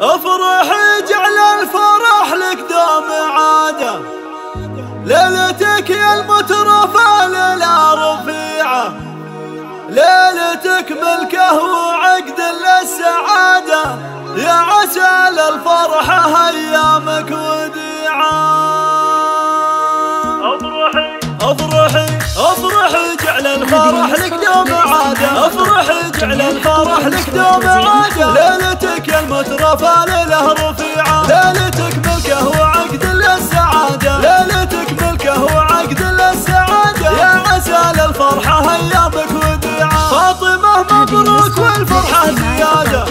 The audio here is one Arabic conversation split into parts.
أفرح جعل الفرح لك دوم عادة. ليلتك يا المترفة ليلة رفيعة. ليلتك ملكه وعقد للسعادة. يا عسى للفرحة أيامك وديعة. افرحي افرحي افرحي جعل الفرح لك دوم عادة. افرحي جعل الفرح لك دوم عادة. ليلتك المترفة ليلة رفيعة ليلتك ملكه وعقد للسعادة. ليلتك ملكه وعقد للسعادة. يا عسى للفرحة أيامك وديعة فاطمة مبروك والفرحة زيادة.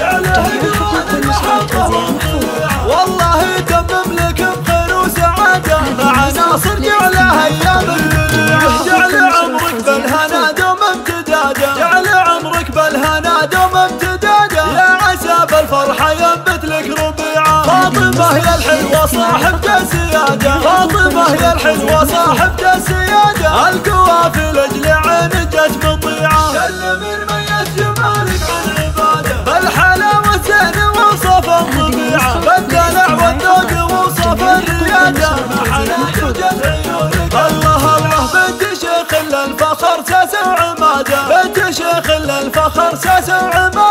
فاطمة يا الحلوة صاحبة السيادة فاطمة يا الحلوة صاحبة السيادة القوافل أجل عين جت مطيعة. سلم الميت جمالك عن عبادة. بالحلاوة زين وصف الطبيعة. بالدلع والذوق وصف الريادة. محلاك وجد عيونك. الله الله بنت شيخ الفخر ساس وعمادة بنت شيخ الفخر ساس وعمادة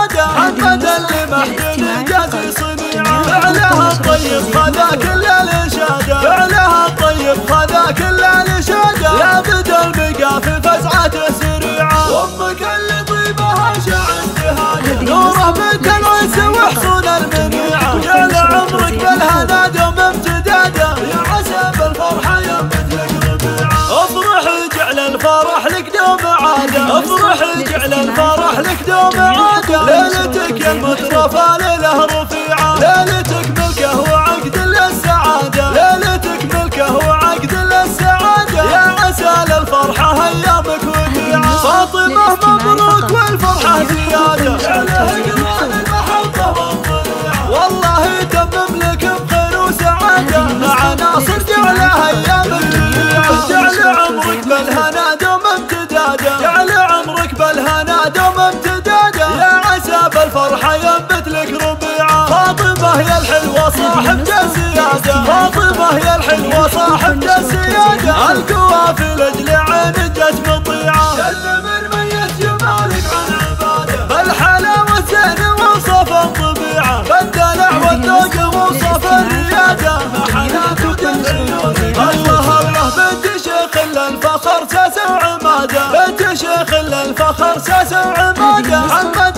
خذا كل الإشادة فعلها الطيب خذا كل الإشادة يا بدا المقافي فزعته سريعة وامك اللي طيبها شعن نوره بنت العز وحصون المنيعة. جعل عمرك بالهنا دوم امتداده. يا عسى بالفرحة ينبت لك ربيعة افرحي جعل الفرح لك دوم عادة. افرحي جعل الفرح لك دوم عادة. ليلتك المترفة ليلة فاطمة مبروك والفرحة. زيادة والله تمم لك بخير وسعادة مع ناصر جعلها ايامك جعل عمرك بالهنا دوم امتدادا. جعل عمرك بالهنا دوم امتدادا. يا عسى بالفرحة ينبت لك ربيعة. فاطمة يا الحلوة صاحبة السيادة فاطمة يا الحلوة صاحبة السيادة القوافل أجل عين جت مطيعة. الفخر ساس وعمادة محمد